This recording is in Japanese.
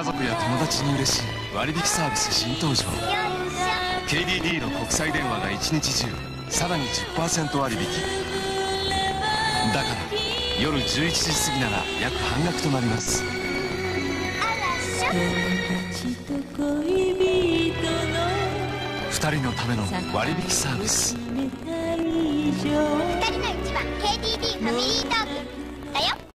家族や友達に嬉しい割引サービス新登場。KDD の国際電話が一日中さらに10%割引。だから夜11時過ぎなら約半額となります。2人のための割引サービス。二人の一番 KDD ファミリー。